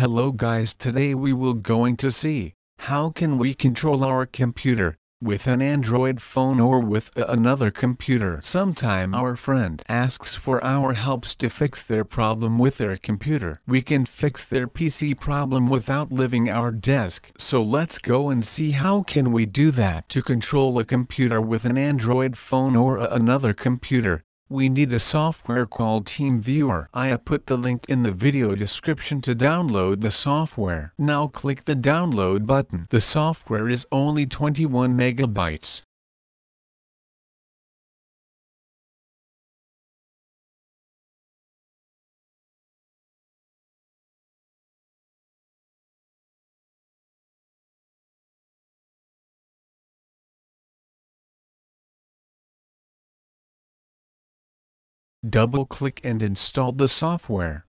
Hello guys today we will going to see, how can we control our computer, with an Android phone or with another computer. Sometime our friend asks for our helps to fix their problem with their computer. We can fix their PC problem without leaving our desk. So let's go and see how can we do that. To control a computer with an Android phone or another computer, we need a software called TeamViewer. I have put the link in the video description to download the software. Now click the download button. The software is only 21 megabytes. Double-click and install the software.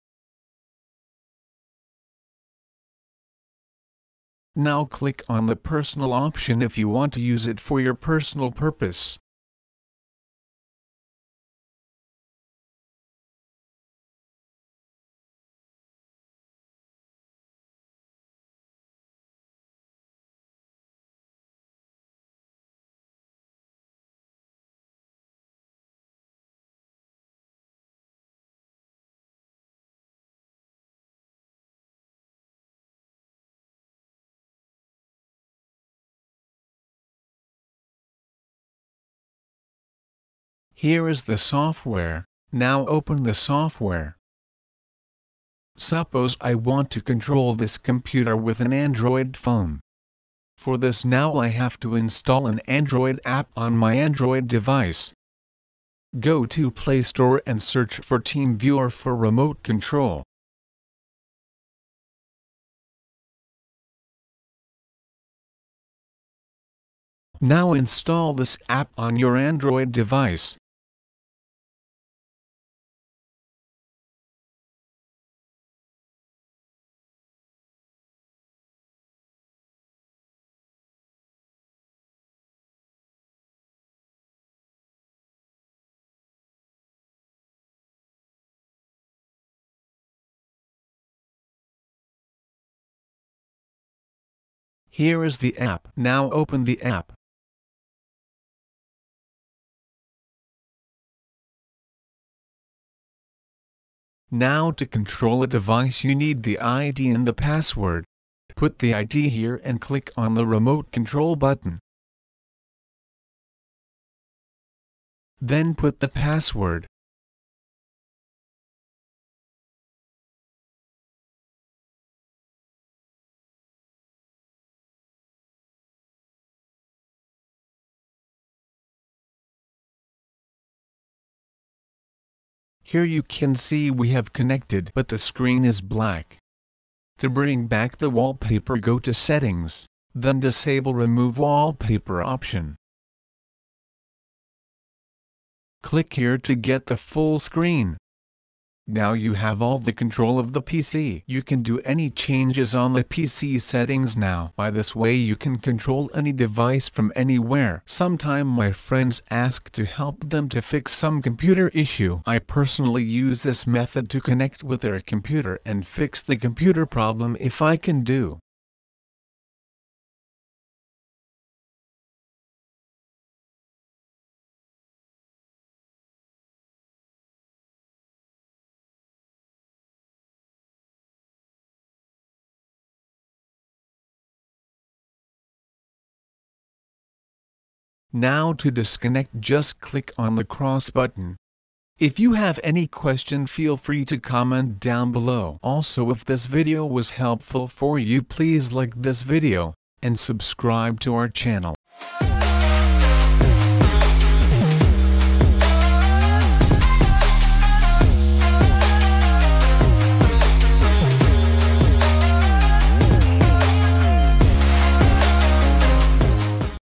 Now click on the personal option if you want to use it for your personal purpose. Here is the software, now open the software. Suppose I want to control this computer with an Android phone. For this now I have to install an Android app on my Android device. Go to Play Store and search for TeamViewer for remote control. Now install this app on your Android device. Here is the app. Now open the app. Now to control a device you need the ID and the password. Put the ID here and click on the remote control button. Then put the password. Here you can see we have connected but the screen is black. To bring back the wallpaper go to settings, then disable remove wallpaper option. Click here to get the full screen. Now you have all the control of the PC. You can do any changes on the PC settings now. By this way you can control any device from anywhere. Sometime my friends ask to help them to fix some computer issue. I personally use this method to connect with their computer and fix the computer problem if I can do. Now to disconnect just click on the cross button. If you have any question feel free to comment down below. Also if this video was helpful for you please like this video, and subscribe to our channel.